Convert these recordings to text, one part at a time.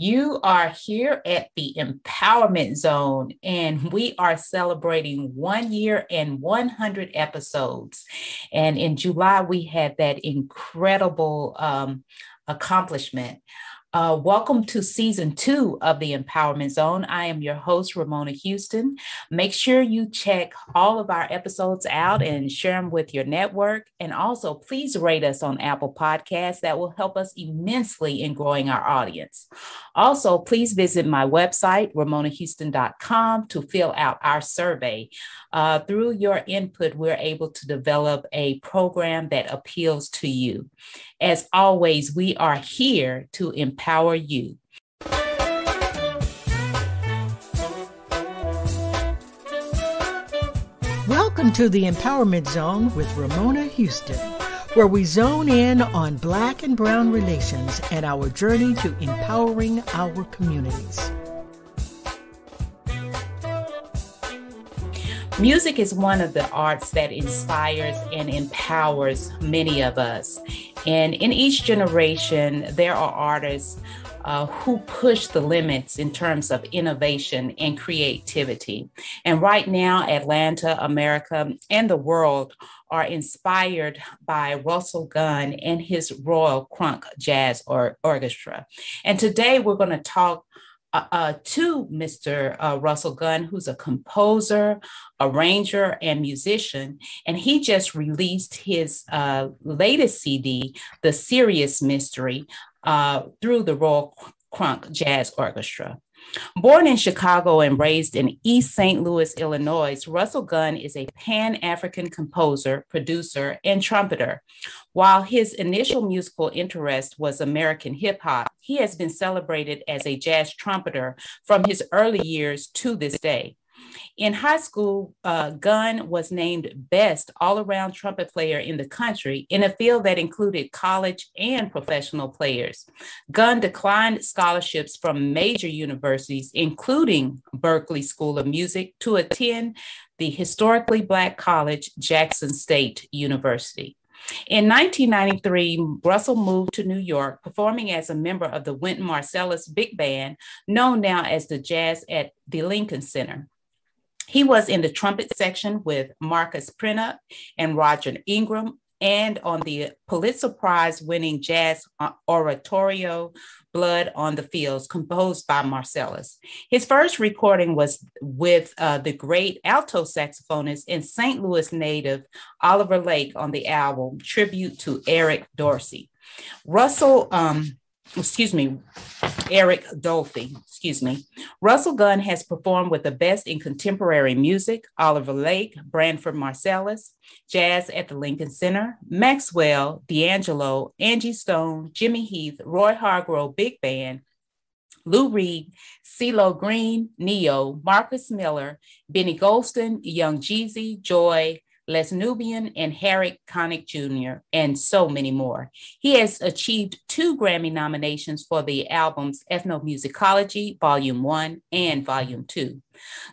You are here at the Empowerment Zone, and we are celebrating one year and 100 episodes. And in July, we had that incredible um, accomplishment. Uh, welcome to season two of the Empowerment Zone. I am your host, Ramona Houston. Make sure you check all of our episodes out and share them with your network. And also, please rate us on Apple Podcasts. That will help us immensely in growing our audience. Also, please visit my website, ramonahouston.com, to fill out our survey. Uh, through your input, we're able to develop a program that appeals to you. As always, we are here to empower you. Welcome to the Empowerment Zone with Ramona Houston, where we zone in on Black and Brown relations and our journey to empowering our communities. Music is one of the arts that inspires and empowers many of us. And in each generation, there are artists uh, who push the limits in terms of innovation and creativity. And right now, Atlanta, America, and the world are inspired by Russell Gunn and his Royal Krunk Jazz or- Orchestra. And today we're going to talk uh, uh, to Mr. Uh, Russell Gunn, who's a composer, arranger, and musician. And he just released his uh, latest CD, The Sirius Mystery, uh, through the Royal Krunk Jazz Orchestra. Born in Chicago and raised in East St. Louis, Illinois, Russell Gunn is a pan African composer, producer, and trumpeter. While his initial musical interest was American hip hop, he has been celebrated as a jazz trumpeter from his early years to this day. In high school, uh, Gunn was named best all around trumpet player in the country in a field that included college and professional players. Gunn declined scholarships from major universities, including Berklee School of Music, to attend the historically Black college, Jackson State University. In 1993, Russell moved to New York, performing as a member of the Wynton Marsalis Big Band, known now as the Jazz at the Lincoln Center. He was in the trumpet section with Marcus Printup and Roger Ingram, and on the Pulitzer Prize winning jazz oratorio Blood on the Fields, composed by Marsalis. His first recording was with uh, the great alto saxophonist and St. Louis native Oliver Lake on the album Tribute to Eric Dorsey. Russell um, excuse me, Eric Dolphy, excuse me. Russell Gunn has performed with the best in contemporary music, Oliver Lake, Branford Marsalis, Jazz at the Lincoln Center, Maxwell, D'Angelo, Angie Stone, Jimmy Heath, Roy Hargrove Big Band, Lou Reed, CeeLo Green, Neo, Marcus Miller, Benny Golson, Young Jeezy, Joy, Les Nubian, and Harry Connick Jr., and so many more. He has achieved two Grammy nominations for the albums Ethnomusicology, Volume 1 and Volume 2.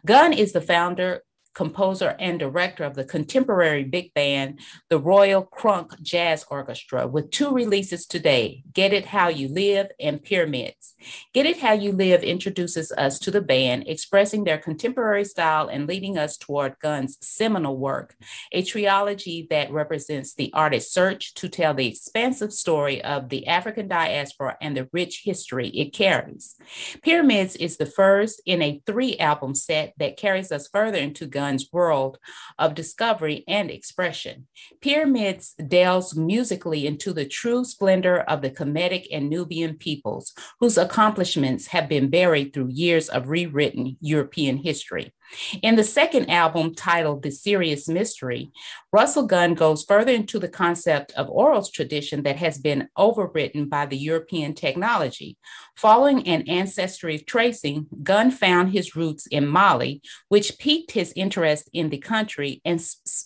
Gunn is the founder, composer and director of the contemporary big band, the Royal Krunk Jazz Orchestra, with two releases today Get It How You Live and Pyramids. Get It How You Live introduces us to the band, expressing their contemporary style and leading us toward Gunn's seminal work, a trilogy that represents the artist's search to tell the expansive story of the African diaspora and the rich history it carries. Pyramids is the first in a three album set that carries us further into Gunn's Gunn's world of discovery and expression. Pyramids delves musically into the true splendor of the Kemetic and Nubian peoples, whose accomplishments have been buried through years of rewritten European history. In the second album, titled The Sirius Mystery, Russell Gunn goes further into the concept of orals tradition that has been overwritten by the European technology. Following an ancestry tracing, Gunn found his roots in Mali, which piqued his interest in the country and,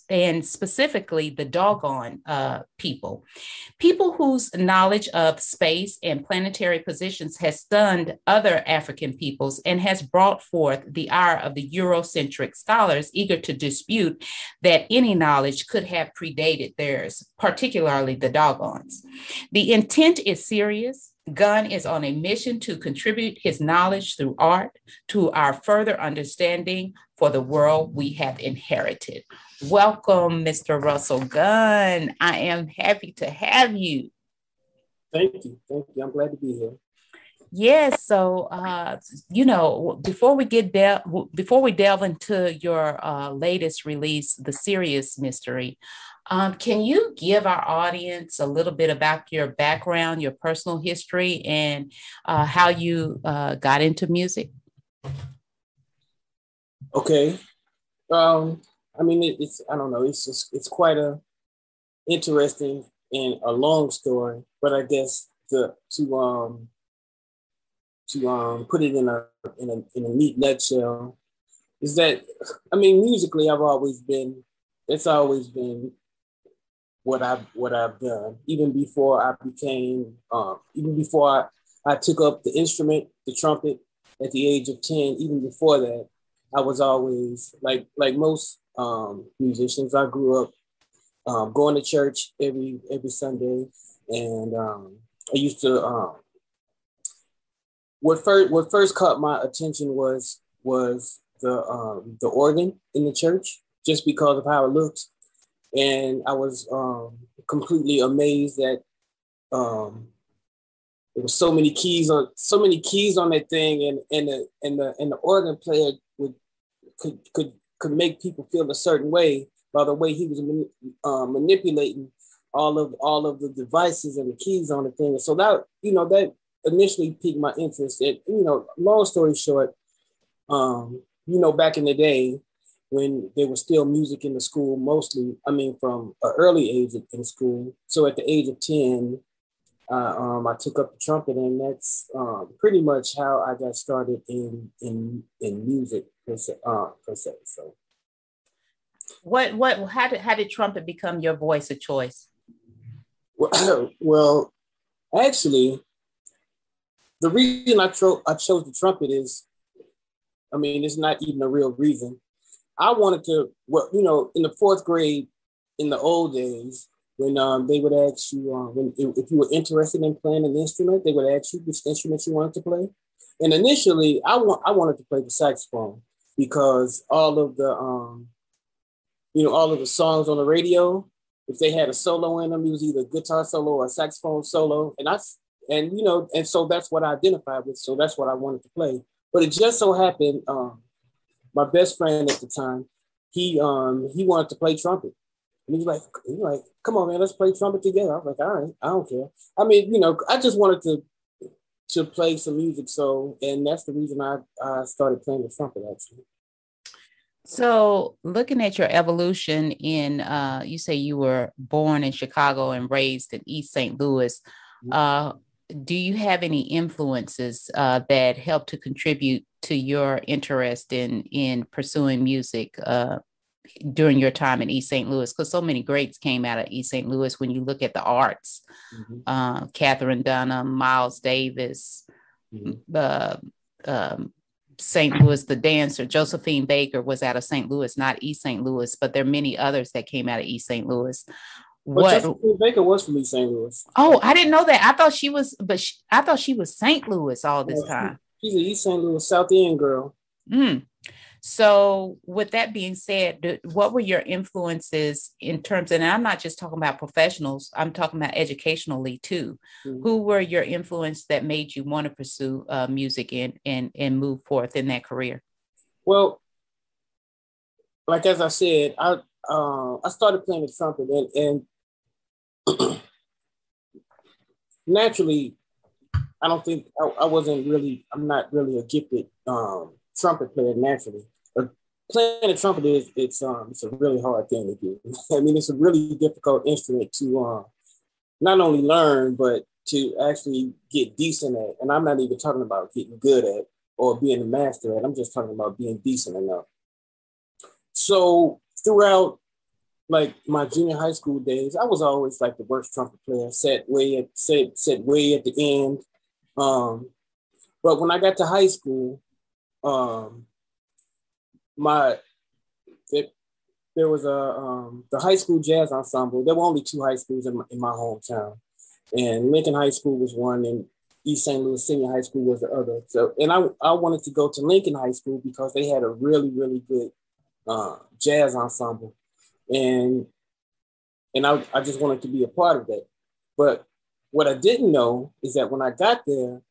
and specifically the Dogon uh, people. People whose knowledge of space and planetary positions has stunned other African peoples and has brought forth the ire of the Eurocentric scholars eager to dispute that any knowledge could have predated theirs, particularly the Dogons. The intent is serious Gunn is on a mission to contribute his knowledge through art to our further understanding for the world we have inherited. Welcome, Mr. Russell Gunn. I am happy to have you. Thank you. Thank you. I'm glad to be here. Yes. So, uh, you know, before we get there, before we delve into your uh, latest release, The Sirius Mystery, um, can you give our audience a little bit about your background, your personal history, and uh, how you uh, got into music? Okay. Um, I mean, it, it's I don't know. It's just it's quite a interesting and a long story, but I guess to to um to um put it in a in a in a neat nutshell is that I mean musically I've always been it's always been what I've what I've done. Even before I became, um, even before I, I took up the instrument, the trumpet, at the age of ten. Even before that, I was always like like most um, musicians. I grew up um, going to church every every Sunday, and um, I used to. What first what first caught my attention was was the um, the organ in the church, just because of how it looked and I was um, completely amazed that um, there was so many keys on so many keys on that thing, and and the and the and the organ player would could could could make people feel a certain way by the way he was uh, manipulating all of all of the devices and the keys on the thing. So that you know that initially piqued my interest. And you know, long story short, um, you know, back in the day, when there was still music in the school, mostly, I mean, from an early age in school. So at the age of 10, uh, um, I took up the trumpet, and that's um, pretty much how I got started in in in music per se. Uh, per se. So, what what how did how did trumpet become your voice of choice? Well, well actually, the reason I, I chose the trumpet is, I mean, it's not even a real reason. I wanted to, well, you know, in the fourth grade, in the old days, when um, they would ask you um, when, if you were interested in playing an instrument, they would ask you which instrument you wanted to play. And initially, I want I wanted to play the saxophone because all of the um, you know all of the songs on the radio, if they had a solo in them, it was either guitar solo or saxophone solo, and I and you know and so that's what I identified with. So that's what I wanted to play. But it just so happened um, my best friend at the time, he um he wanted to play trumpet. And he's like, he's like, come on, man, let's play trumpet together. I was like, all right, I don't care. I mean, you know, I just wanted to to play some music. So, and that's the reason I, I started playing the trumpet actually. So, looking at your evolution in, uh, you say you were born in Chicago and raised in East St. Louis. Mm-hmm. Uh, do you have any influences uh, that help to contribute to your interest in in pursuing music uh, during your time in East St. Louis? Because so many greats came out of East St. Louis. When you look at the arts, mm-hmm. uh, Katherine Dunham, Miles Davis, mm-hmm. um, St. Louis, the dancer, Josephine Baker was out of St. Louis, not East St. Louis, but there are many others that came out of East St. Louis. What well, Baker was from East St. Louis. Oh, I didn't know that. I thought she was, but she, I thought she was St. Louis all this yeah, time. She's an East St. Louis South End girl. Mm. So, with that being said, what were your influences in terms? And I'm not just talking about professionals; I'm talking about educationally too. Mm-hmm. Who were your influence that made you want to pursue uh, music and and and move forth in that career? Well, like as I said, I uh, I started playing the trumpet, and, and naturally, I don't think I, I, wasn't really. I'm not really a gifted um, trumpet player naturally. But playing the trumpet is it's um it's a really hard thing to do. I mean, it's a really difficult instrument to um not only learn but to actually get decent at. And I'm not even talking about getting good at or being a master at. I'm just talking about being decent enough. So throughout like my junior high school days, I was always like the worst trumpet player, set way at set, set way at the end. Um, but when I got to high school, um, my it, there was a um, the high school jazz ensemble. There were only two high schools in my, in my hometown, and Lincoln High School was one, and East St. Louis Senior High School was the other. So, and I I wanted to go to Lincoln High School because they had a really really good uh, jazz ensemble, and and I I just wanted to be a part of that. But what I didn't know is that when I got there,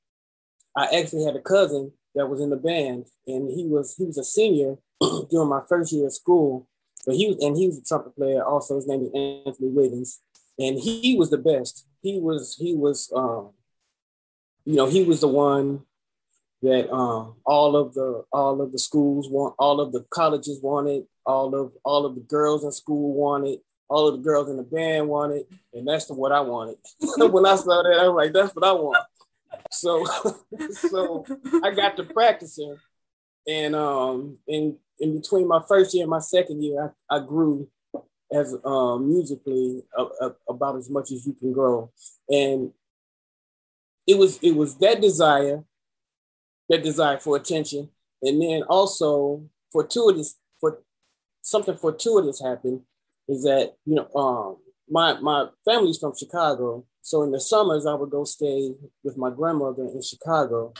I actually had a cousin that was in the band, and he was he was a senior during my first year of school. But he was and he was a trumpet player. Also, his name is Anthony Wiggins, and he was the best. He was he was um, you know he was the one that um, all of the all of the schools want, all of the colleges wanted, all of all of the girls in school wanted, all of the girls in the band wanted, and that's the, what I wanted. when I saw that, I was like, that's what I want. So, so I got to practicing, and um, in in between my first year and my second year, I, I grew as um, musically uh, uh, about as much as you can grow, and it was it was that desire, that desire for attention, and then also fortuitous for something fortuitous happened is that you know um, my my family's from Chicago, so in the summers I would go stay with my grandmother in Chicago,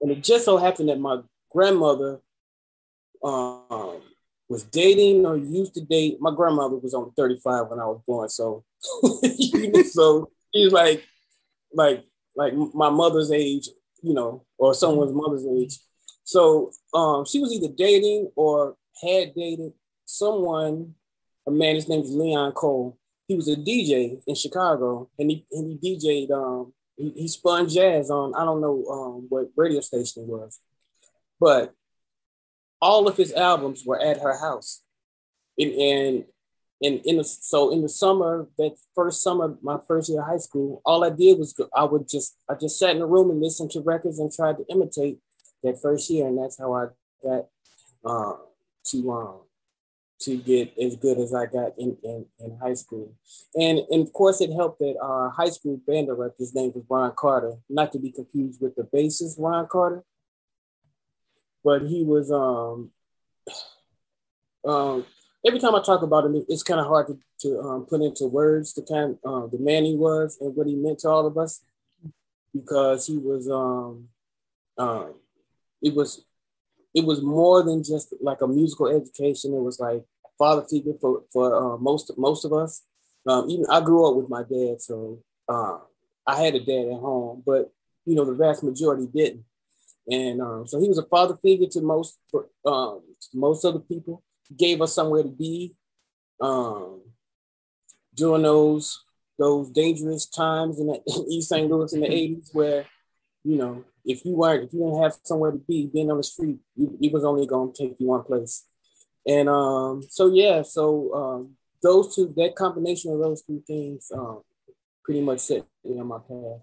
and it just so happened that my grandmother um, was dating or used to date. My grandmother was only 35 when I was born, so so she's like like like my mother's age, you know, or someone's mother's age. So um, she was either dating or had dated someone a man. His name is Leon Cole. He was a DJ in Chicago, and he and he DJ'd. Um, he, he spun jazz on I don't know um, what radio station it was, but all of his albums were at her house. And and and in the, so in the summer, that first summer, my first year of high school, all I did was I would just I just sat in a room and listened to records and tried to imitate that first year, and that's how I got uh, to um, to get as good as I got in, in, in high school. And, and of course, it helped that our high school band director, name was Ron Carter, not to be confused with the bassist Ron Carter, but he was, um, um, every time I talk about him, it's kind of hard to, to um, put into words the kind, uh, the man he was and what he meant to all of us because he was, um, um, it was it was more than just like a musical education. It was like father figure for for uh, most most of us. Um, even I grew up with my dad, so uh, I had a dad at home, but you know the vast majority didn't. And um, so he was a father figure to most um, most other people. Gave us somewhere to be um, during those those dangerous times in, the, in East St. Louis in the '80s, where you know if you weren't, if you didn't have somewhere to be, being on the street, it was only going to take you one place. And um, so yeah, so um, those two, that combination of those two things, um, pretty much set me on my path.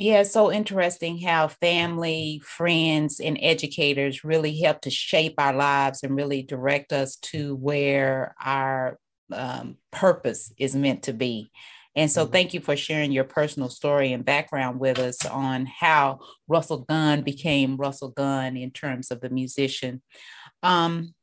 Yeah, so interesting how family, friends, and educators really help to shape our lives and really direct us to where our um, purpose is meant to be. And so, mm-hmm. thank you for sharing your personal story and background with us on how Russell Gunn became Russell Gunn in terms of the musician. Um,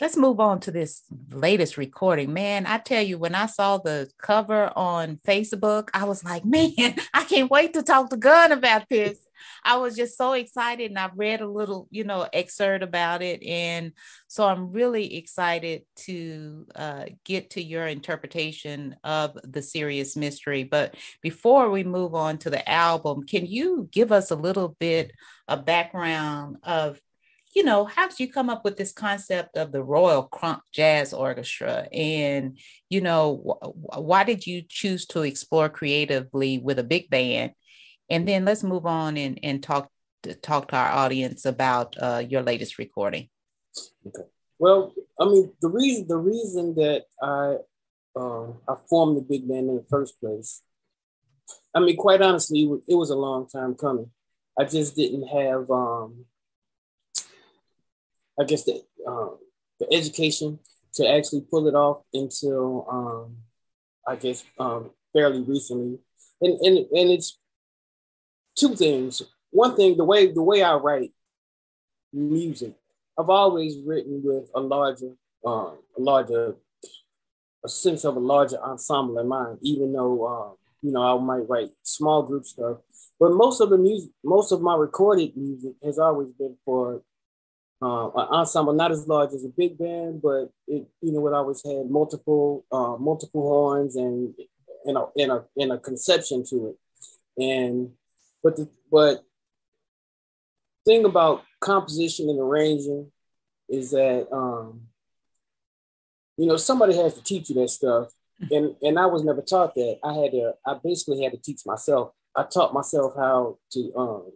let's move on to this latest recording. Man, I tell you, when I saw the cover on Facebook, I was like, man, I can't wait to talk to Gunn about this. I was just so excited and I've read a little, you know, excerpt about it. And so I'm really excited to uh, get to your interpretation of the Sirius Mystery. But before we move on to the album, can you give us a little bit of background of you know, how did you come up with this concept of the Royal Krunk Jazz Orchestra? And, you know, wh- why did you choose to explore creatively with a big band and then let's move on and, and talk to, talk to our audience about uh, your latest recording. Okay. Well, I mean, the reason the reason that I uh, I formed the big band in the first place, I mean, quite honestly, it was a long time coming. I just didn't have, um, I guess, the um, the education to actually pull it off until, um, I guess, um, fairly recently. And, and, and it's two things. One thing, the way the way I write music, I've always written with a larger, um, a larger, a sense of a larger ensemble in mind. Even though, um, you know, I might write small group stuff, but most of the music, most of my recorded music has always been for uh, an ensemble, not as large as a big band, but it you know it always had multiple uh, multiple horns and and a, and a and a conception to it, and but the but thing about composition and arranging is that um, you know somebody has to teach you that stuff and and I was never taught that. I had to. I basically had to teach myself. I taught myself how to, um,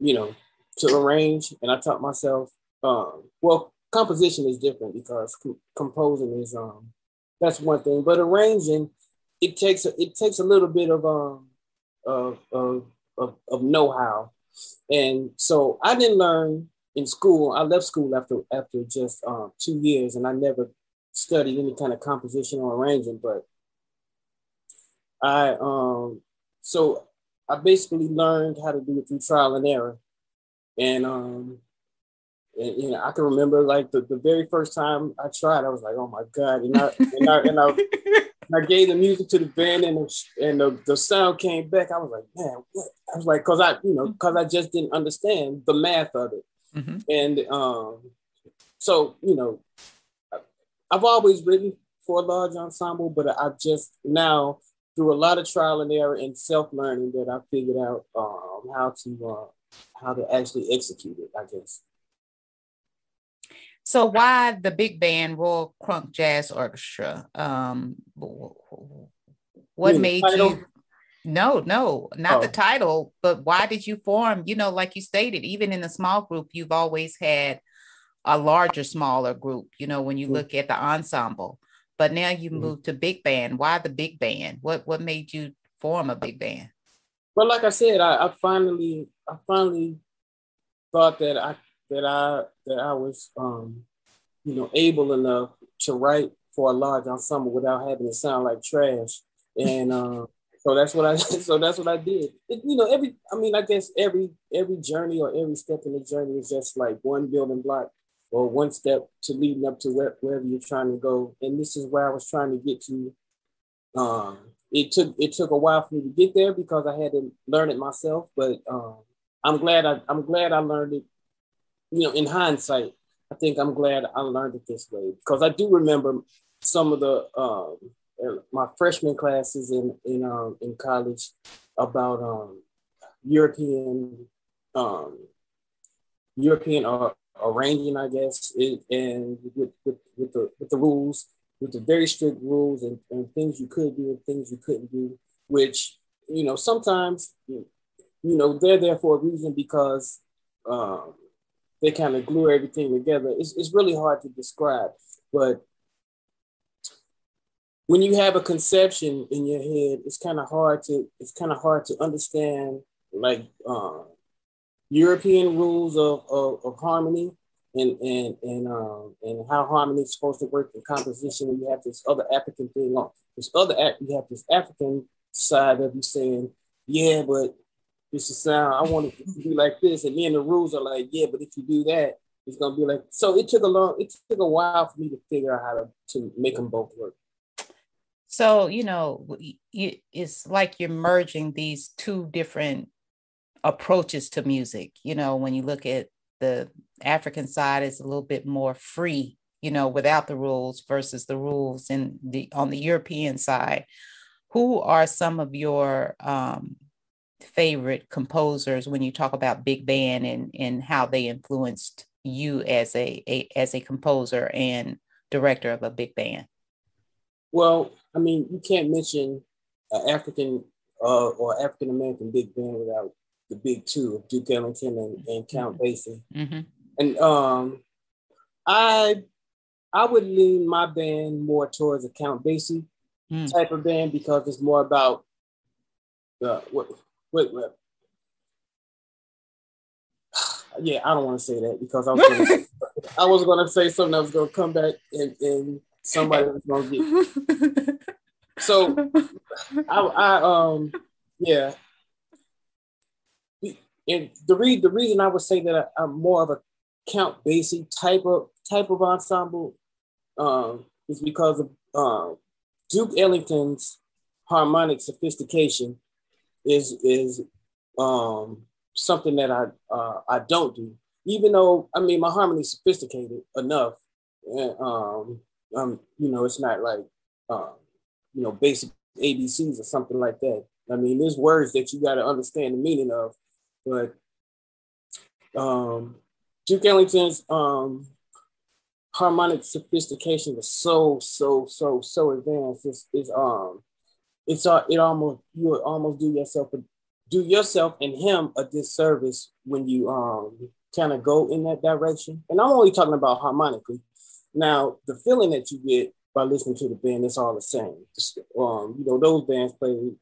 you know, to arrange, and I taught myself. Um, well, composition is different because com- composing is um, that's one thing, but arranging it takes a, it takes a little bit of um of of of, of know how, and so I didn't learn in school. I left school after after just um, two years, and I never studied any kind of composition or arranging, but I um so I basically learned how to do it through trial and error. And um and, you know, I can remember like the, the very first time I tried, I was like, oh my God. And I and I, and I, and I gave the music to the band and the, and the, the sound came back. I was like, man, what? I was like, cause I, you know, cause I just didn't understand the math of it. Mm-hmm. And um, so, you know, I've always written for a large ensemble, but I've just now through a lot of trial and error and self learning that I figured out um, how to uh, how to actually execute it. I guess. So why the big band Royal Krunk Jazz Orchestra? Um, what you made you? No, no, not oh. the title, but why did you form? You know, like you stated, even in a small group, you've always had a larger, smaller group, you know, when you mm-hmm. look at the ensemble. But now you mm-hmm. moved to big band. Why the big band? What what made you form a big band? Well, like I said, I, I finally I finally thought that I that I that I was um, you know able enough to write for a large ensemble without having to sound like trash. And um, so that's what I so that's what I did. It, you know, every I mean, I guess every every journey or every step in the journey is just like one building block or one step to leading up to where, wherever you're trying to go. And this is where I was trying to get to. Um, it took it took a while for me to get there because I had to learn it myself. But um, I'm glad I I'm glad I learned it. You know, in hindsight, I think I'm glad I learned it this way because I do remember some of the um, my freshman classes in in um, in college about um, European um, European uh, arranging, I guess, it, and with, with, with, the with the rules, with the very strict rules and, and things you could do and things you couldn't do, which you know sometimes you know they're there for a reason because um, they kind of glue everything together. It's it's really hard to describe, but when you have a conception in your head, it's kind of hard to it's kind of hard to understand like. Um, European rules of, of, of harmony and and and um and how harmony is supposed to work in composition. And you have this other African thing on this other you have this African side of you saying, yeah, but this is sound. I want it to be like this, and then the rules are like, yeah, but if you do that, it's gonna be like. So it took a long, it took a while for me to figure out how to to make them both work. So you know, it's like you're merging these two different approaches to music. You know, when you look at the African side is a little bit more free, you know, without the rules versus the rules in the on the European side. Who are some of your um, favorite composers when you talk about big band and and how they influenced you as a, a as a composer and director of a big band? Well, I mean, you can't mention uh, African uh, or African American big band without the big two of Duke Ellington and, and Count mm-hmm. Basie. Mm-hmm. And um, I I would lean my band more towards a Count Basie mm. type of band because it's more about the what what, what yeah, I don't want to say that because I was gonna, I was going to say something that was going to come back and, and somebody was going to get. So I, I um yeah, and the re- the reason I would say that I, am more of a Count Basie type of type of ensemble um, is because of uh, Duke Ellington's harmonic sophistication is is um, something that I uh, I don't do. Even though I mean my harmony is sophisticated enough, and um, um, you know, it's not like um, you know basic ABCs or something like that. I mean, there's words that you got to understand the meaning of, but um, Duke Ellington's um, harmonic sophistication is so so so so advanced. It's, it's um it's uh, it almost you almost do yourself a, do yourself and him a disservice when you um kind of go in that direction. And I'm only talking about harmonically. Now the feeling that you get by listening to the band is all the same. Um, you know those bands play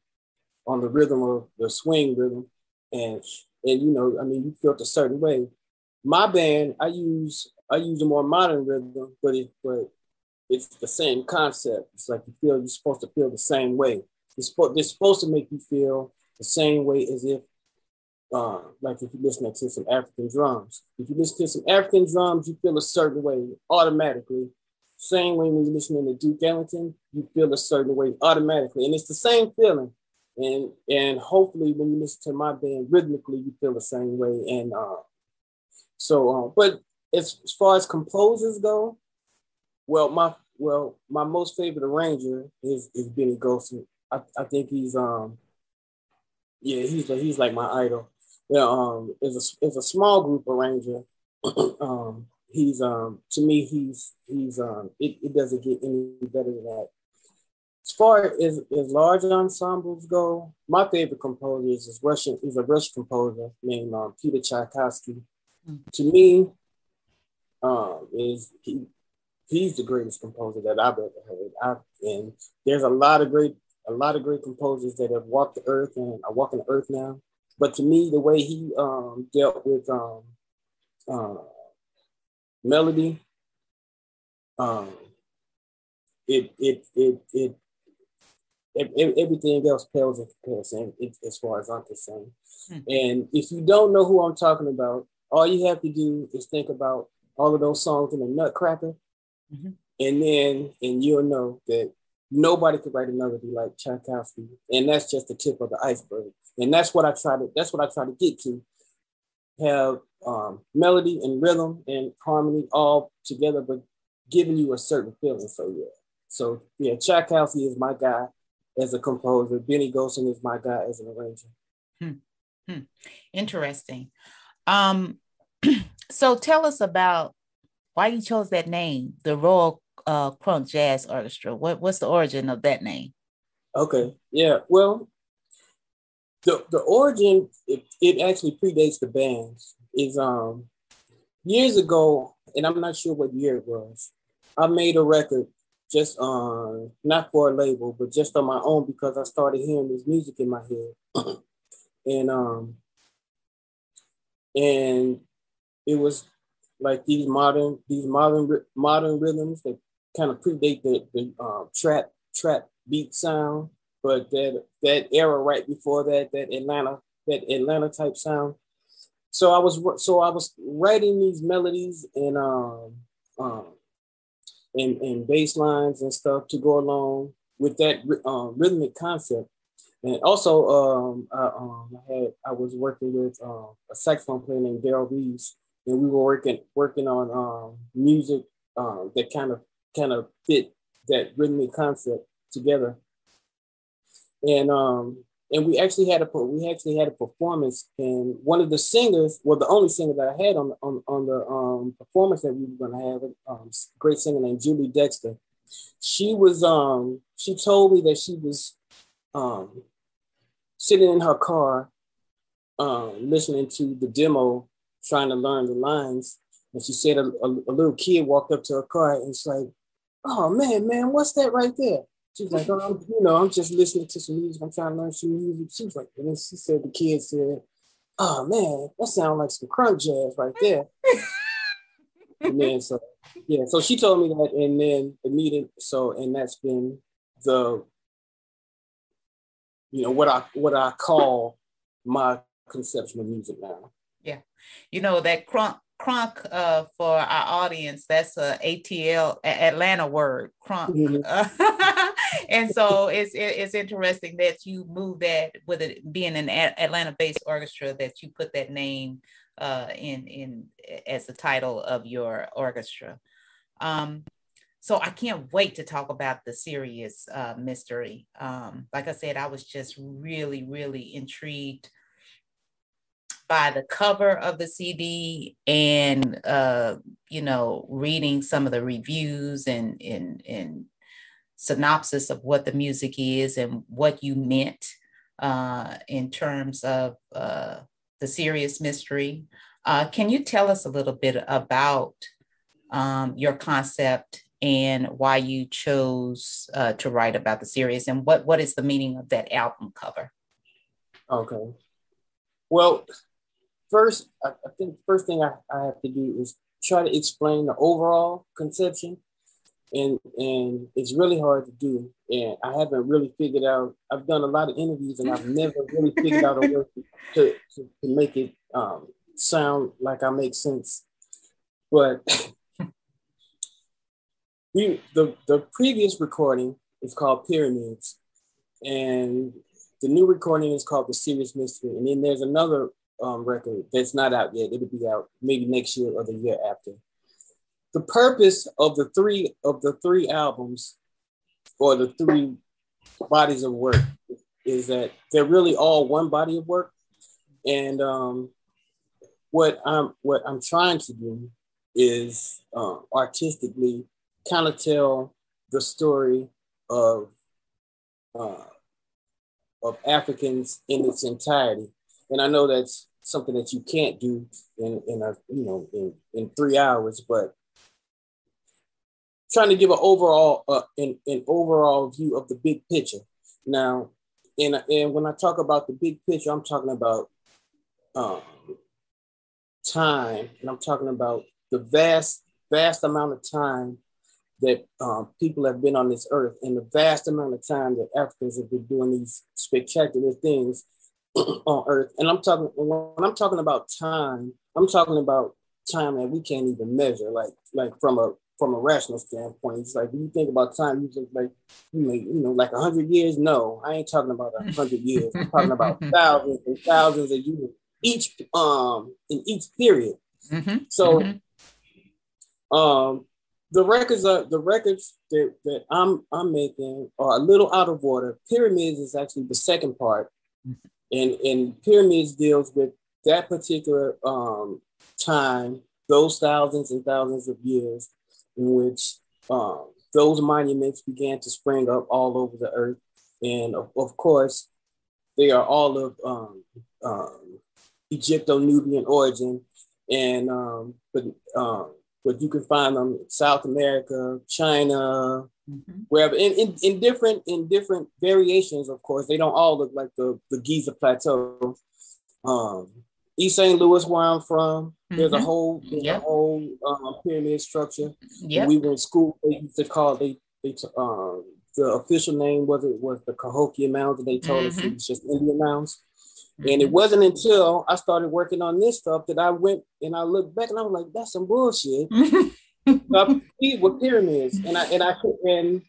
on the rhythm of the swing rhythm, and and you know I mean you felt a certain way. My band I use I use a more modern rhythm, but it but it's the same concept. It's like you feel you're supposed to feel the same way. They're supposed to make you feel the same way as if uh, like if you're listening to some African drums. If you listen to some African drums, you feel a certain way automatically. Same way when you're listening to Duke Ellington, you feel a certain way automatically. And it's the same feeling. And and hopefully when you listen to my band rhythmically, you feel the same way. And uh, so, uh, but as, as far as composers go, well, my well, my most favorite arranger is is Benny Golson. I, I think he's um yeah he's he's like my idol. Yeah, um, is a is a small group arranger. um, he's um to me he's he's um it, it doesn't get any better than that. As far as, as large ensembles go, my favorite composer is, is Russian is a Russian composer named um, Peter Tchaikovsky. Mm. To me, um, is he he's the greatest composer that I've ever heard. I, and there's a lot of great a lot of great composers that have walked the earth and are walking the earth now. But to me, the way he um, dealt with um, uh, melody, um, it, it, it, it, everything else pales in comparison as far as I'm concerned. Hmm. And if you don't know who I'm talking about, all you have to do is think about all of those songs in the Nutcracker, mm-hmm. and then and you'll know that nobody could write a melody like Tchaikovsky, and that's just the tip of the iceberg. And that's what I try to that's what I try to get to have um, melody and rhythm and harmony all together, but giving you a certain feeling. So yeah, so yeah, Tchaikovsky is my guy as a composer. Benny Golson is my guy as an arranger. Hmm. Hmm. Interesting. Um, so tell us about why you chose that name, the Royal uh, Krunk Jazz Orchestra. What, what's the origin of that name? Okay, yeah, well, the the origin it, it actually predates the bands. Is um years ago, and I'm not sure what year it was. I made a record just on not for a label, but just on my own because I started hearing this music in my head, and um and it was like these modern these modern modern rhythms that kind of predate the, the um, trap trap beat sound, but that that era right before that that Atlanta that Atlanta type sound. So I was so I was writing these melodies and um um and and bass lines and stuff to go along with that um, rhythmic concept. And also, um, I, um, I had I was working with um, a saxophone player named Daryl Reeves, and we were working working on um, music um, that kind of kind of fit that rhythmic concept together. And um, and we actually had a we actually had a performance, and one of the singers, well, the only singer that I had on on, on the um, performance that we were going to have, um, great singer named Julie Dexter. She was um she told me that she was um sitting in her car um listening to the demo trying to learn the lines. And she said a, a, a little kid walked up to her car and it's like, oh man, man, what's that right there? She's like, oh, I'm, you know, I'm just listening to some music. I'm trying to learn some music. She was like, and then she said, the kid said, oh man, that sounds like some crunk jazz right there. and then so yeah, so she told me that, and then immediately so, and that's been the you know what I what I call my conception of music now. Yeah. You know, that crunk, crunk uh, for our audience, that's a ATL Atlanta word, crunk. Mm-hmm. and so it's it's interesting that you move that with it being an Atlanta-based orchestra that you put that name uh, in in as the title of your orchestra. Um, so I can't wait to talk about the Sirius uh, mystery. Um, like I said, I was just really, really intrigued by the cover of the CD and uh, you know reading some of the reviews and and and synopsis of what the music is and what you meant uh, in terms of uh, the Sirius Mystery. Uh, can you tell us a little bit about um, your concept and why you chose uh, to write about the Sirius and what, what is the meaning of that album cover? Okay. Well, first, I, think the first thing I, I have to do is try to explain the overall conception. And, and it's really hard to do. And I haven't really figured out, I've done a lot of interviews and I've never really figured out a way to, to, to make it um, sound like I make sense. But we, the, the previous recording is called Pyramids. And the new recording is called The Sirius Mystery. And then there's another um, record that's not out yet. It'll be out maybe next year or the year after. The purpose of the three of the three albums or the three bodies of work is that they're really all one body of work. And um, what I'm what I'm trying to do is uh, artistically kind of tell the story of uh, of Africans in its entirety and I know that's something that you can't do in in a you know in in three hours, but trying to give an overall uh, an, an overall view of the big picture. Now, and and when I talk about the big picture, I'm talking about um, time, and I'm talking about the vast vast amount of time that um, people have been on this earth, and the vast amount of time that Africans have been doing these spectacular things on earth. And I'm talking when I'm talking about time, I'm talking about time that we can't even measure, like like from a from a rational standpoint. It's like when you think about time, you think like you know, you know, like a hundred years. No, I ain't talking about a hundred years. I'm talking about thousands and thousands of years each um in each period. Mm-hmm. So mm-hmm. um the records are the records that, that I'm I'm making are a little out of order. Pyramids is actually the second part. Mm-hmm. And, and pyramids deals with that particular um, time, those thousands and thousands of years in which um, those monuments began to spring up all over the earth. And of, of course, they are all of um, um, Egypto-Nubian origin. And um, but um, but you can find them in South America, China, mm-hmm. wherever in, in, in different in different variations, of course. They don't all look like the, the Giza Plateau. Um, East St. Louis, where I'm from, mm-hmm. there's a mm-hmm. whole there's yep. a whole um, pyramid structure. Yeah, we were in school. They used to call they they um, the official name was it was the Cahokia Mounds, and they told mm-hmm. us it mm-hmm. was just Indian mounds. Mm-hmm. And it wasn't until I started working on this stuff that I went and I looked back and I was like, "That's some bullshit." I with pyramids, and I and I and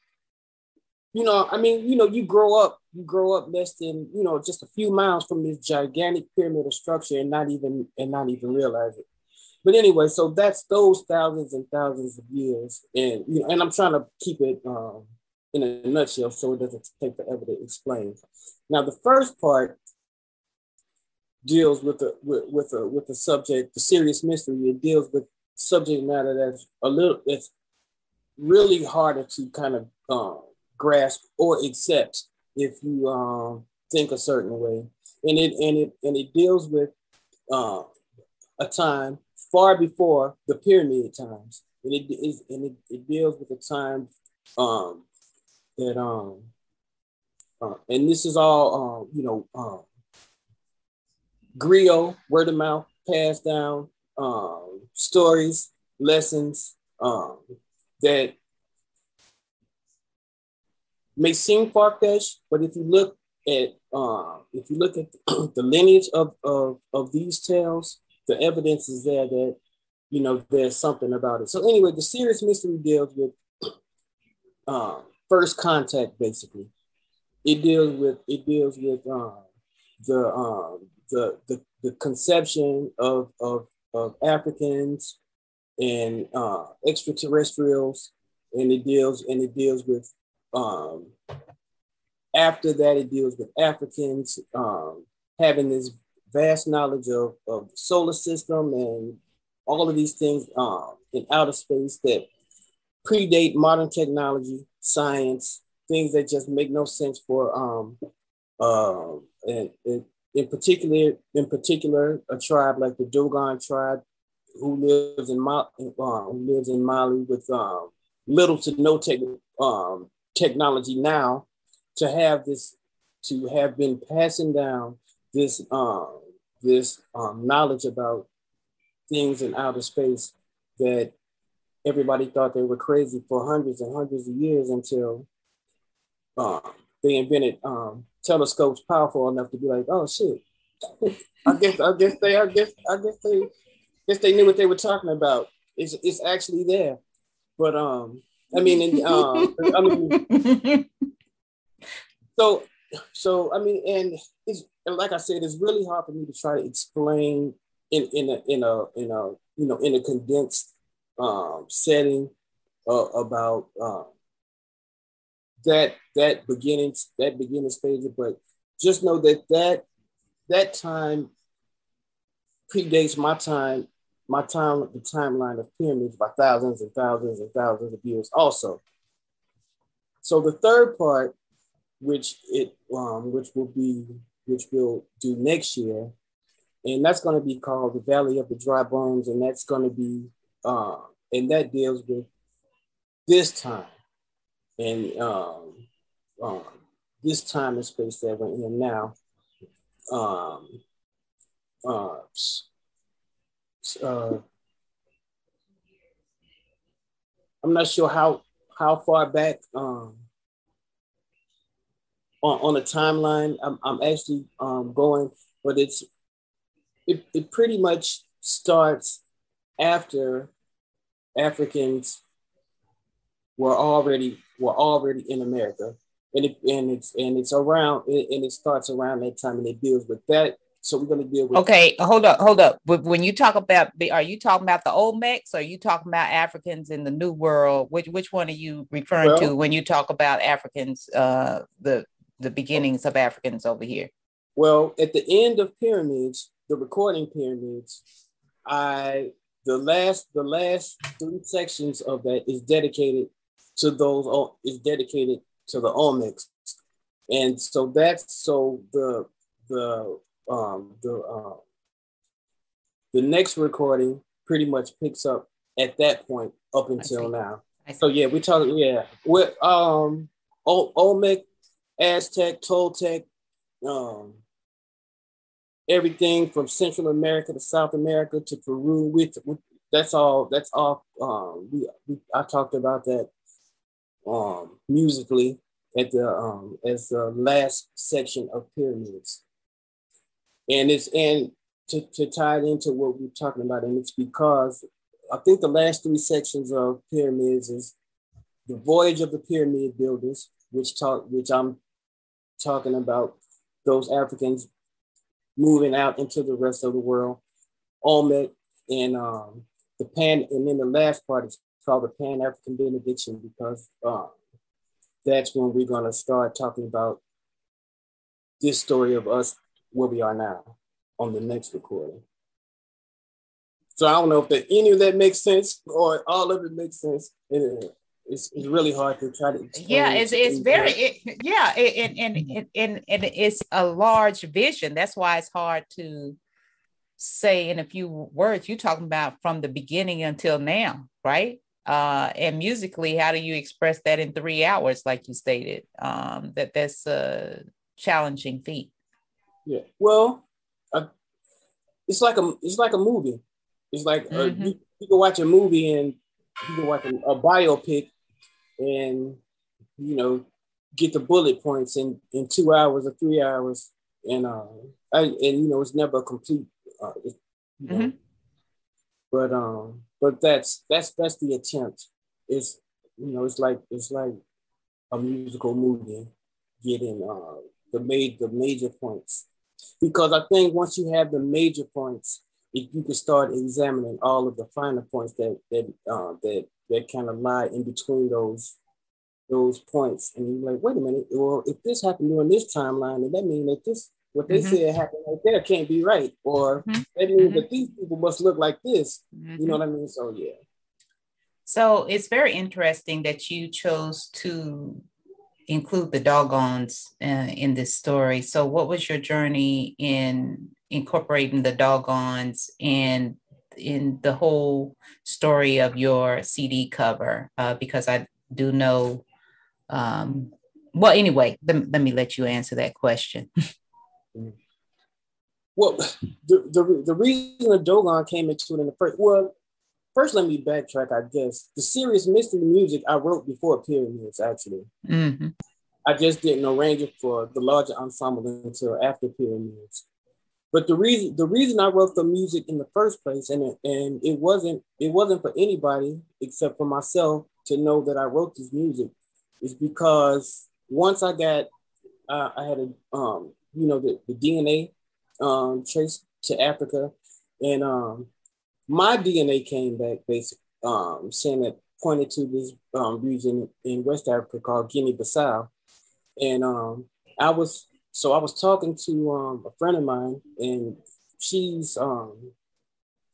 you know, I mean, you know, you grow up, you grow up less than you know, just a few miles from this gigantic pyramidal structure, and not even and not even realize it. But anyway, so that's those thousands and thousands of years, and you know, and I'm trying to keep it um, in a nutshell so it doesn't take forever to explain. Now, the first part deals with the with with a with the subject, the Sirius Mystery. It deals with subject matter that's a little that's really harder to kind of um, grasp or accept if you um, think a certain way, and it and it and it deals with uh, a time far before the pyramid times, and it is and it, it deals with a time um, that um uh, and this is all um, you know um, griot word of mouth passed down um, stories, lessons um, that may seem far fetched, but if you look at uh, if you look at the lineage of, of of these tales, the evidence is there that you know there's something about it. So anyway, the Sirius Mystery deals with um, first contact, basically. It deals with it deals with um, the um, the, the the conception of of, of Africans and uh, extraterrestrials, and it deals and it deals with um, after that it deals with Africans um, having this vast knowledge of, of the solar system and all of these things um, in outer space that predate modern technology, science, things that just make no sense for um, uh, and, in particular, in particular, a tribe like the Dogon tribe, who lives in Mali, uh, who lives in Mali with um, little to no um, technology now, to have this, to have been passing down this um, this um, knowledge about things in outer space that everybody thought they were crazy for hundreds and hundreds of years until uh, they invented um, telescopes powerful enough to be like, oh shit. I guess I guess they I guess I guess they guess they knew what they were talking about. It's it's actually there. But um I mean and, um I mean so so I mean and it's like I said, it's really hard for me to try to explain in in a in a in a you know in a condensed um setting uh, about um that that beginning that beginning stage, but just know that that that time predates my time, my time, the timeline of pyramids by thousands and thousands and thousands of years also. So the third part, which it um, which will be which we'll do next year, and that's going to be called the Valley of the Dry Bones, and that's going to be uh, and that deals with this time and um, um, this time and space that we're in now. Um, uh, uh, I'm not sure how how far back um, on, on the timeline I'm, I'm actually um, going, but it's it, it pretty much starts after Africans were already were already in America, and it and it's and it's around and it starts around that time, and it deals with that. So we're going to deal with. Okay, hold up, hold up. But when you talk about, are you talking about the old Olmecs, or are you talking about Africans in the New World? Which which one are you referring well, to when you talk about Africans? Uh, the the beginnings of Africans over here. Well, at the end of pyramids, the recording pyramids, I the last the last three sections of that is dedicated to those is dedicated to the Olmecs, and so that's so the the um the uh, the next recording pretty much picks up at that point up until now. So yeah, we talk yeah with um Olmec, Aztec, Toltec, um everything from Central America to South America to Peru. With, with that's all. That's all. Um, we, we I talked about that um, musically at the um, as the last section of pyramids, and it's and to, to tie it into what we're talking about, and it's because I think the last three sections of pyramids is the voyage of the pyramid builders, which talk which I'm talking about those Africans moving out into the rest of the world, Olmec and um, the pan, and then the last part is called the Pan African Benediction because um, that's when we're going to start talking about this story of us where we are now on the next recording. So I don't know if that, any of that makes sense or all of it makes sense. It, it's, it's really hard to try to yeah it's it's very it, yeah and, and and and and it's a large vision that's why it's hard to say in a few words you're talking about from the beginning until now right uh, and musically how do you express that in three hours like you stated um, that that's a challenging feat yeah well uh, it's like a it's like a movie it's like uh, mm-hmm. you, you, can watch a movie and you can watch a, a biopic and you know get the bullet points in in two hours or three hours and uh I, and you know it's never complete uh, you know. Mm-hmm. but um but that's that's that's the attempt. It's you know it's like it's like a musical movie getting uh, the made the major points. Because I think once you have the major points, if you can start examining all of the finer points that that uh, that that kind of lie in between those those points, and you're like, wait a minute, well, if this happened during this timeline, then that means that this what they mm-hmm. said happened right there can't be right, or mm-hmm. that means mm-hmm. that these people must look like this. You know mm-hmm. what I mean? So yeah. So it's very interesting that you chose to include the Dogons uh, in this story. So, what was your journey in incorporating the Dogons and in the whole story of your CD cover? Uh, because I do know. Um, well, anyway, let, let me let you answer that question. well, the, the the reason the dogon came into it in the first well, first let me backtrack, I guess. The Sirius Mystery music I wrote before Pyramids, actually. Mm-hmm. I just didn't arrange it for the larger ensemble until after Pyramids. But the reason the reason I wrote the music in the first place, and it, and it wasn't it wasn't for anybody except for myself to know that I wrote this music, is because once I got uh, I had a um, you know the, the DNA um, traced to Africa, and um, my DNA came back basically um, saying that pointed to this um, region in West Africa called Guinea-Bissau. And um, I was, so I was talking to um, a friend of mine and she's, um,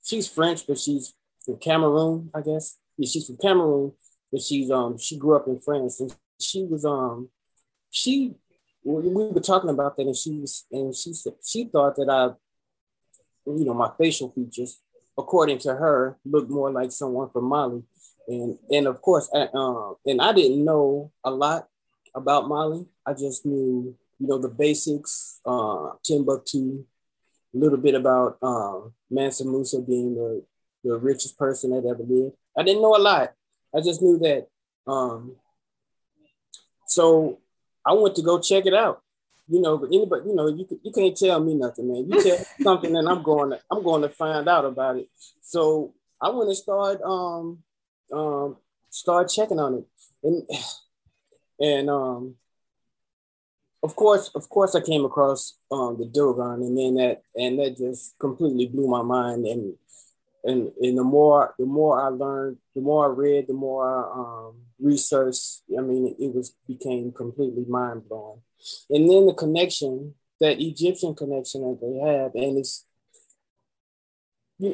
she's French, but she's from Cameroon, I guess. Yeah, she's from Cameroon, but she's, um, she grew up in France and she was, um, she, we were talking about that and she was, and she said, she thought that I, you know, my facial features according to her, looked more like someone from Mali. And and of course, I, uh, and I didn't know a lot about Mali. I just knew, you know, the basics, uh, Timbuktu, a little bit about uh, Mansa Musa being the, the richest person that ever lived. I didn't know a lot. I just knew that. Um, so I went to go check it out you know, but anybody, you know, you you can't tell me nothing, man. You tell something, and I'm going to I'm going to find out about it. So I went and start um um start checking on it, and and um of course, of course, I came across um the Dogon, and then that and that just completely blew my mind, and and and the more the more I learned, the more I read, the more I um, researched. I mean, it, was became completely mind blowing and then the connection, that Egyptian connection that they have, and it's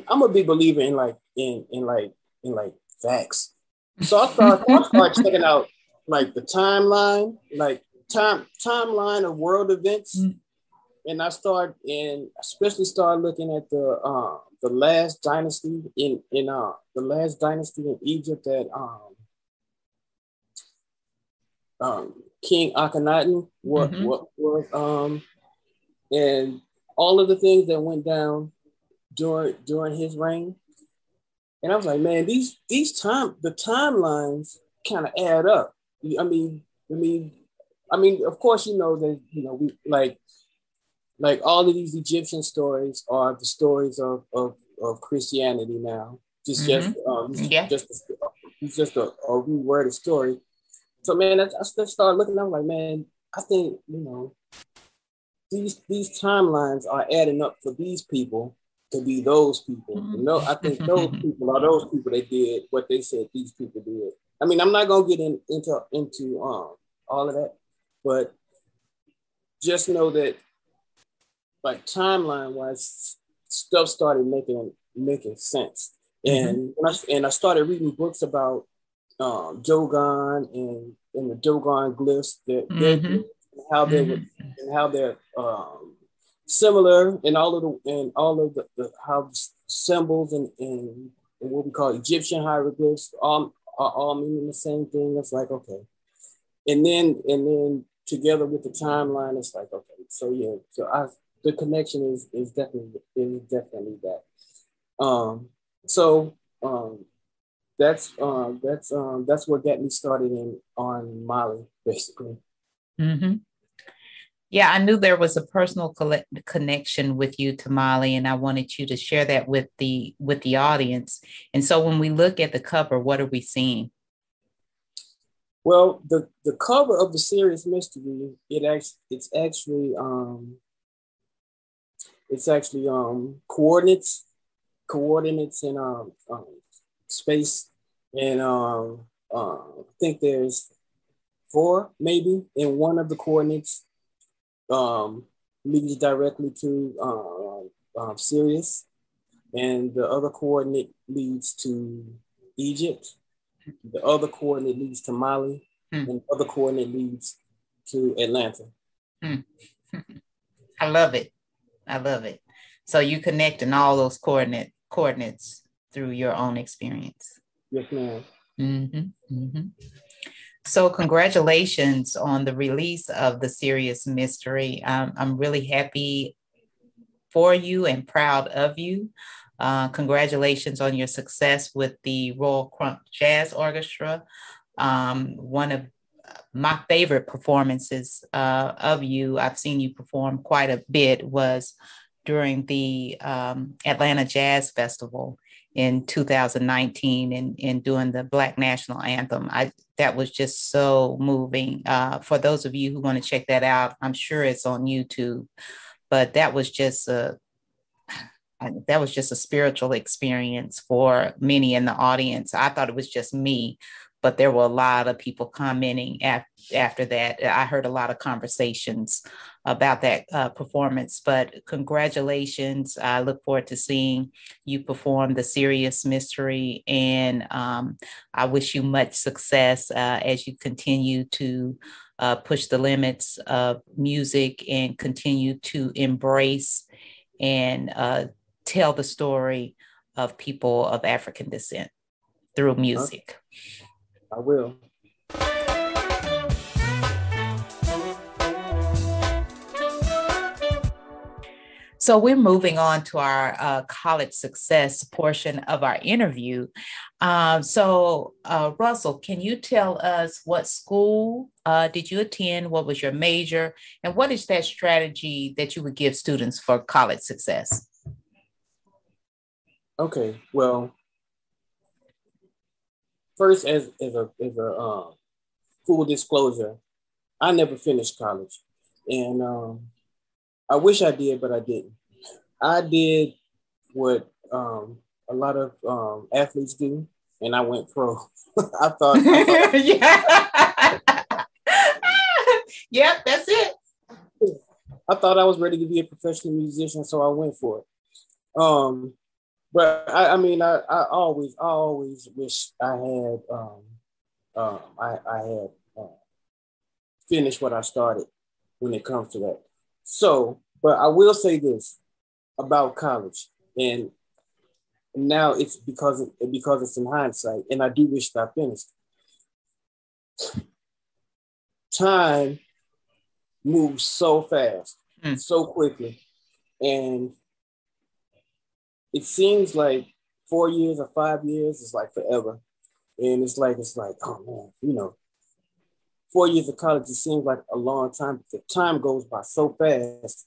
I'm a big believer in like in in like in like facts. So I start I checking out like the timeline, like time timeline of world events, mm. And I start and especially start looking at the uh, the last dynasty in in uh the last dynasty in Egypt that um um King Akhenaten, what mm-hmm. what was um, and all of the things that went down during during his reign. And I was like, man, these these time the timelines kind of add up. I mean, I mean, I mean, of course, you know that you know we like like all of these Egyptian stories are the stories of of, of Christianity now. Just mm-hmm. just um, yeah. just it's just a, a reworded story. So man, I, I started looking. I'm like, man, I think you know these these timelines are adding up for these people to be those people. Mm-hmm. You know, I think those people are those people that did what they said these people did. I mean, I'm not gonna get in, into into um all of that, but just know that like timeline wise, stuff started making making sense. Mm-hmm. And when I, and I started reading books about um, Dogon and, and the Dogon glyphs that mm-hmm. how they mm-hmm. and how they're um, similar and all of the and all of the, the how symbols and, and, and what we call Egyptian hieroglyphs all are all meaning the same thing. It's like okay, and then and then together with the timeline, it's like okay. So yeah, so I the connection is is definitely is definitely that. Um, so um, that's uh, that's um, that's what got me started in on Mali, basically. Mm-hmm. Yeah, I knew there was a personal connection with you to Mali, and I wanted you to share that with the with the audience. And so, when we look at the cover, what are we seeing? Well, the the cover of the Sirius Mystery, it actually it's actually um it's actually um coordinates coordinates in um, um space and um uh, I think there's four maybe and one of the coordinates um leads directly to uh, um, Sirius and the other coordinate leads to Egypt the other coordinate leads to Mali, hmm. and the other coordinate leads to Atlanta. Hmm. I love it. I love it. So you connect connecting all those coordinate coordinates through your own experience. Yes, ma'am. Mm-hmm. Mm-hmm. So congratulations on the release of the Sirius Mystery. Um, I'm really happy for you and proud of you. Uh, congratulations on your success with the Royal Krunk Jazz Orchestra. Um, one of my favorite performances uh, of you, I've seen you perform quite a bit, was during the um, Atlanta Jazz Festival in 2019 and, and doing the Black National Anthem. I that was just so moving. Uh, for those of you who want to check that out, I'm sure it's on YouTube. But that was just a that was just a spiritual experience for many in the audience. I thought it was just me, but there were a lot of people commenting after, after that. I heard a lot of conversations about that uh, performance, but congratulations. I look forward to seeing you perform the Sirius Mystery, and um, I wish you much success uh, as you continue to. Uh, push the limits of music and continue to embrace and uh, tell the story of people of African descent through music. I will. So we're moving on to our uh, college success portion of our interview. Um, so, uh, Russell, can you tell us what school uh, did you attend? What was your major? And what is that strategy that you would give students for college success? Okay, well, first, as as a as a um, full disclosure, I never finished college, and um, I wish I did, but I didn't. I did what um, a lot of um, athletes do, and I went pro. I thought, I thought yeah, yep, that's it. I thought I was ready to be a professional musician, so I went for it. Um, but I, I mean, I, I always, I always wish I had, um, um, I, I had uh, finished what I started when it comes to that. So, but I will say this about college, and now it's because it, because it's in hindsight, and I do wish that I finished. Time moves so fast, mm. so quickly, and it seems like four years or five years is like forever. And it's like, it's like, oh man, you know, four years of college, it seems like a long time. The time goes by so fast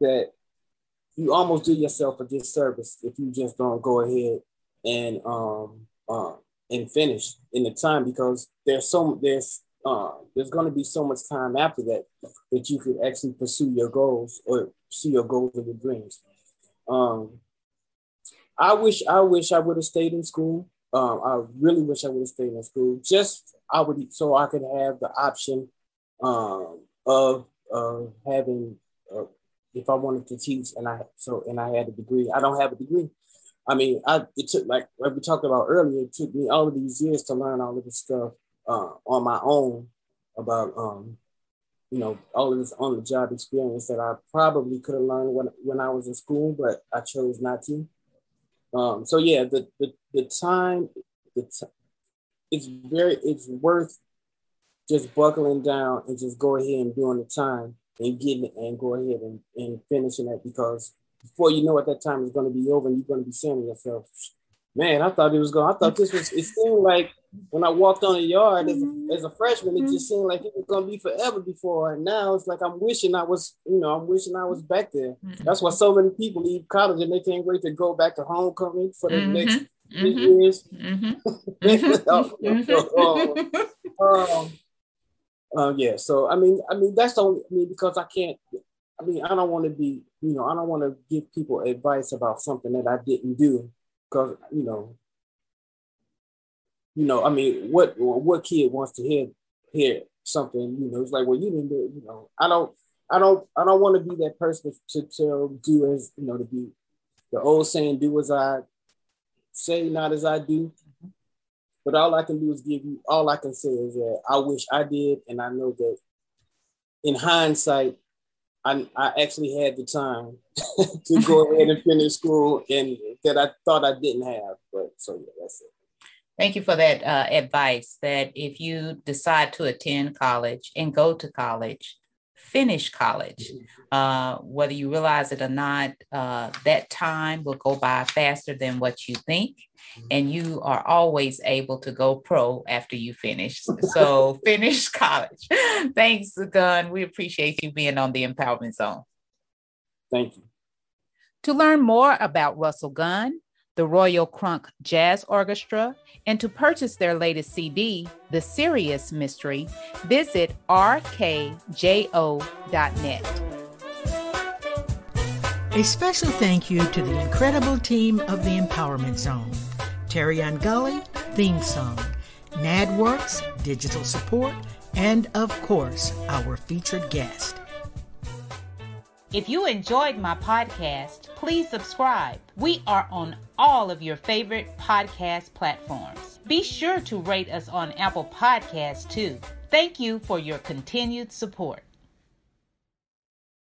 that you almost do yourself a disservice if you just don't go ahead and um, um and finish in the time because there's so there's uh, there's going to be so much time after that that you could actually pursue your goals or pursue your goals and your dreams. Um, I wish I wish I would have stayed in school. Um, I really wish I would have stayed in school. Just I would so I could have the option um, of of having uh, if I wanted to teach and I so and I had a degree. I don't have a degree. I mean, I it took like like we talked about earlier. It took me all of these years to learn all of this stuff uh, on my own about um, you know all of this on the job experience that I probably could have learned when when I was in school, but I chose not to. Um, so yeah, the the, the time, the t- it's very it's worth just buckling down and just go ahead and doing the time and getting it and go ahead and, and finishing it because before you know it, that time is going to be over and you're going to be saying to yourself, man, I thought it was going. I thought this was. It seemed like when I walked on the yard as a, as a freshman, it just seemed like it was going to be forever before. And now it's like I'm wishing I was, you know, I'm wishing I was back there. Mm-hmm. That's why so many people leave college and they can't wait to go back to homecoming for the mm-hmm. next mm-hmm. years. Mm-hmm. mm-hmm. um, uh, yeah. So I mean, I mean that's the only. I mean because I can't. I mean I don't want to be. You know I don't want to give people advice about something that I didn't do because you know. You know I mean what what kid wants to hear hear something you know it's like well you didn't do you know I don't I don't I don't want to be that person to tell do as you know to be the old saying do as I say not as I do but all I can do is give you, all I can say is that I wish I did. And I know that in hindsight, I, I actually had the time to go ahead and finish school and that I thought I didn't have. But so, yeah, that's it. Thank you for that uh, advice that if you decide to attend college and go to college, finish college. Uh, whether you realize it or not, uh, that time will go by faster than what you think. And you are always able to go pro after you finish. So finish college. Thanks, Gunn. We appreciate you being on the Empowerment Zone. Thank you. To learn more about Russell Gunn, the Royal Krunk Jazz Orchestra, and to purchase their latest CD, The Sirius Mystery, visit rkjo.net. A special thank you to the incredible team of the Empowerment Zone. Terry Gully, theme song, NADWorks, digital support, and of course, our featured guest. If you enjoyed my podcast, please subscribe. We are on all of your favorite podcast platforms. Be sure to rate us on Apple Podcasts too. Thank you for your continued support.